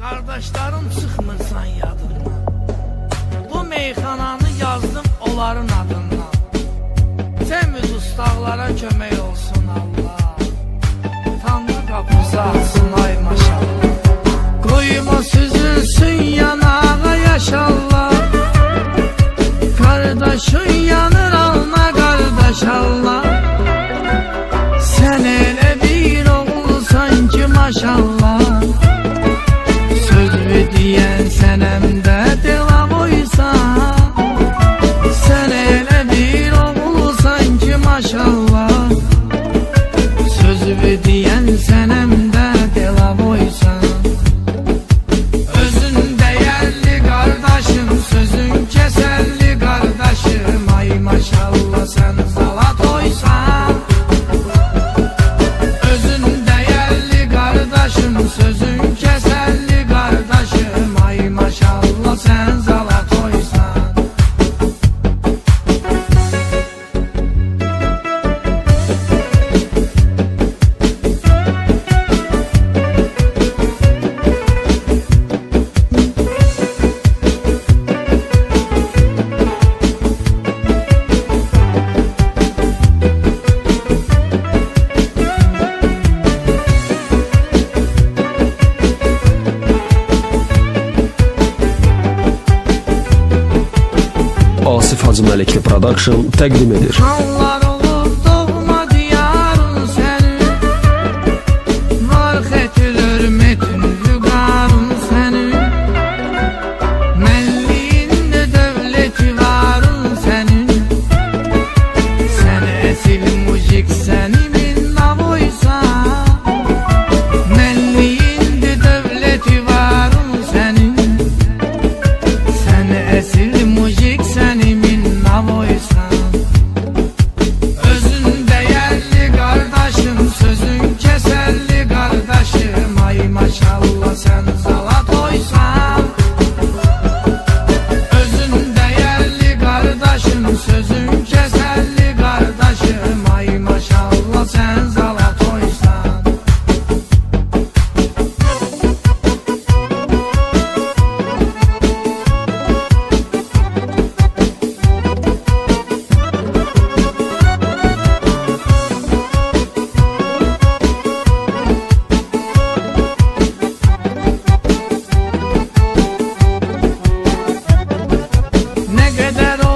Kardeşlerim çıkmırsan yadından Bu meyxananı yazdım onların adından Temiz ustaqlara kömək olsun Allah. Tanrı qapıza açsın ay maşallah. Qoyma süzülsün yanağa yaşallah Kardeşin yana Asif Hacı Məlikli Production təqdim edir. Allah que